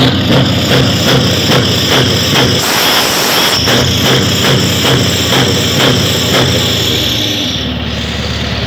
Thank you.